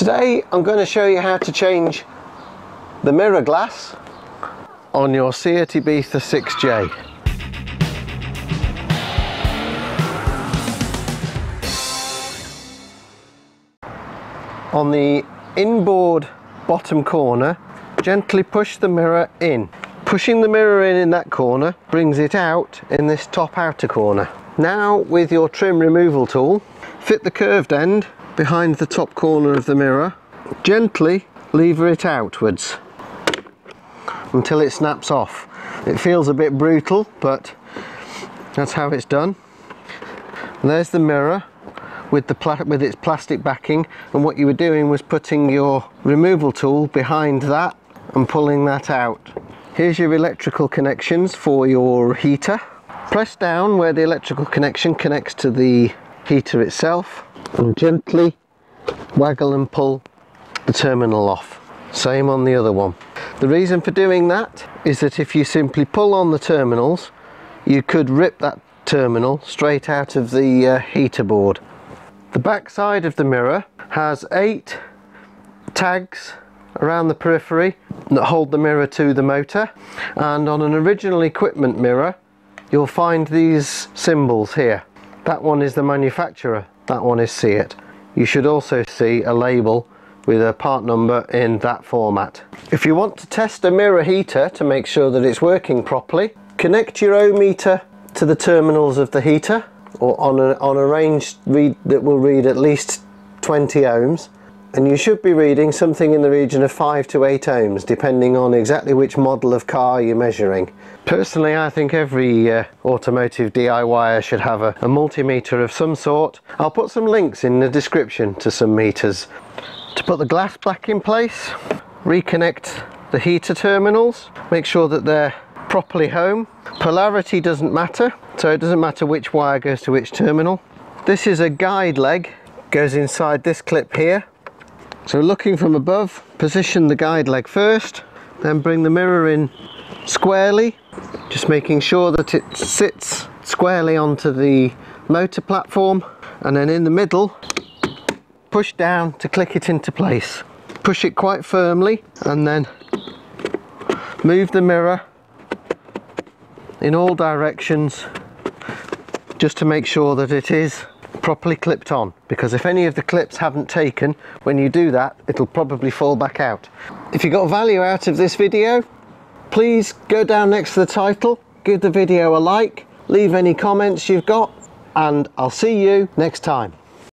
Today I'm going to show you how to change the mirror glass on your Seat Ibiza 6J. On the inboard bottom corner, gently push the mirror in. Pushing the mirror in in that corner brings it out in this top outer corner. Now with your trim removal tool, fit the curved end behind the top corner of the mirror, gently lever it outwards until it snaps off. It feels a bit brutal, but that's how it's done. And there's the mirror with the with its plastic backing and what you were doing was putting your removal tool behind that and pulling that out. Here's your electrical connections for your heater. Press down where the electrical connection connects to the heater itself and gently waggle and pull the terminal off. Same on the other one. The reason for doing that is that if you simply pull on the terminals, you could rip that terminal straight out of the uh, heater board. The back side of the mirror has eight tags around the periphery that hold the mirror to the motor and on an original equipment mirror you'll find these symbols here. That one is the manufacturer, that one is see it You should also see a label with a part number in that format. If you want to test a mirror heater to make sure that it's working properly, connect your ohm meter to the terminals of the heater or on a, on a range read that will read at least 20 ohms and you should be reading something in the region of 5 to 8 ohms depending on exactly which model of car you're measuring. Personally I think every uh, automotive DIYer should have a, a multimeter of some sort. I'll put some links in the description to some meters. To put the glass back in place, reconnect the heater terminals, make sure that they're properly home. Polarity doesn't matter, so it doesn't matter which wire goes to which terminal. This is a guide leg, goes inside this clip here so looking from above, position the guide leg first, then bring the mirror in squarely, just making sure that it sits squarely onto the motor platform and then in the middle push down to click it into place. Push it quite firmly and then move the mirror in all directions just to make sure that it is properly clipped on because if any of the clips haven't taken when you do that it'll probably fall back out. If you got value out of this video please go down next to the title give the video a like leave any comments you've got and I'll see you next time